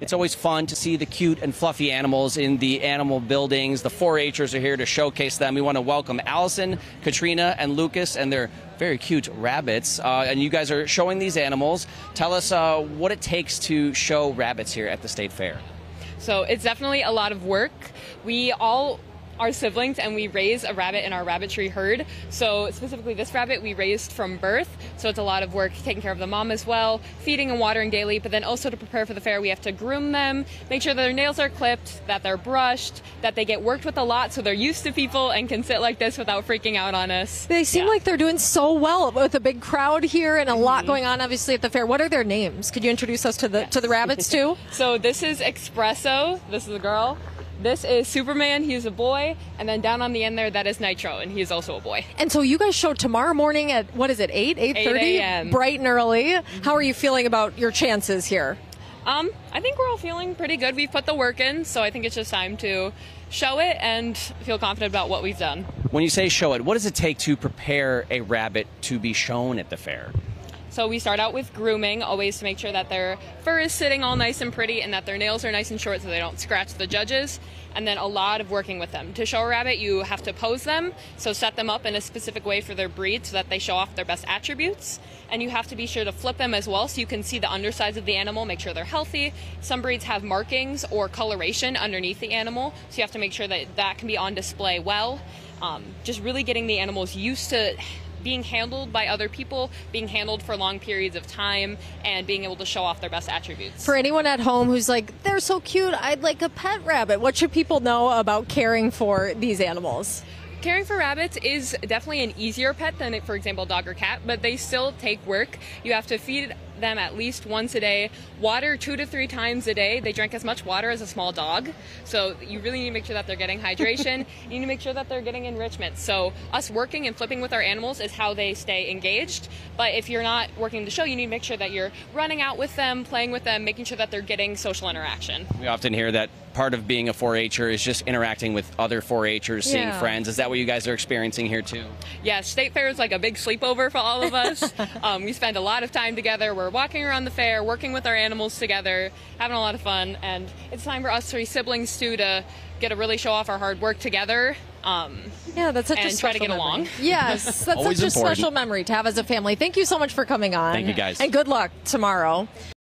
It's always fun to see the cute and fluffy animals in the animal buildings. The 4-Hers are here to showcase them. We want to welcome Allison, Katrina, and Lucas and their very cute rabbits. Uh, and you guys are showing these animals. Tell us uh, what it takes to show rabbits here at the state fair. So it's definitely a lot of work. We all are siblings and we raise a rabbit in our rabbitry herd. So specifically this rabbit we raised from birth. So it's a lot of work taking care of the mom as well, feeding and watering daily, but then also to prepare for the fair we have to groom them, make sure that their nails are clipped, that they're brushed, that they get worked with a lot so they're used to people and can sit like this without freaking out on us. They seem Yeah. like they're doing so well with a big crowd here and a lot mm-hmm. going on obviously at the fair. What are their names? Could you introduce us to the to the rabbits too? So this is Espresso. This is a girl. This is Superman. He's a boy. And then down on the end there, that is Nitro, and he's also a boy. And so you guys show tomorrow morning at what is it, 8, 8.30? a.m.. Bright and early. How are you feeling about your chances here? Um, I think we're all feeling pretty good. We've put the work in, so I think it's just time to show it and feel confident about what we've done. When you say show it, what does it take to prepare a rabbit to be shown at the fair? So we start out with grooming, always to make sure that their fur is sitting all nice and pretty and that their nails are nice and short so they don't scratch the judges. And then a lot of working with them. To show a rabbit, you have to pose them, so set them up in a specific way for their breed so that they show off their best attributes. And you have to be sure to flip them as well so you can see the undersides of the animal, make sure they're healthy. Some breeds have markings or coloration underneath the animal, so you have to make sure that that can be on display well. Um, just really getting the animals used to being handled by other people, being handled for long periods of time, and being able to show off their best attributes. For anyone at home who's like, they're so cute, I'd like a pet rabbit. What should people know about caring for these animals? Caring for rabbits is definitely an easier pet than, for example, dog or cat, but they still take work. You have to feed them at least once a day, water two to three times a day. They drink as much water as a small dog, so you really need to make sure that they're getting hydration. you need to make sure that they're getting enrichment. So, us working and flipping with our animals is how they stay engaged. But if you're not working the show, you need to make sure that you're running out with them, playing with them, making sure that they're getting social interaction. We often hear that part of being a 4-H'er is just interacting with other 4-H'ers, seeing Yeah. friends. Is that what you guys are experiencing here too? Yeah, State Fair is like a big sleepover for all of us. um, we spend a lot of time together. We're walking around the fair, working with our animals together, having a lot of fun, and it's time for us three siblings too to get to really show off our hard work together. Um, Yeah, that's such a And special try to get memory. along. Yes, that's Always such a important. special memory to have as a family. Thank you so much for coming on. Thank you, guys. And good luck tomorrow.